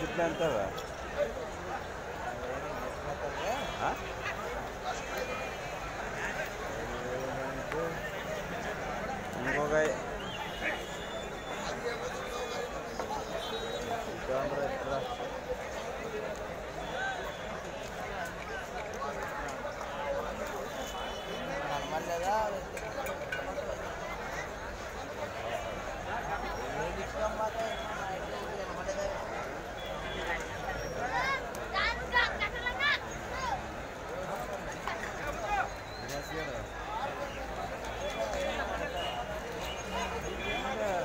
ಬಿಟ್ಟೆ ಅಂತಾರ ಹಂಗೋಗಾಯ್ Yeah.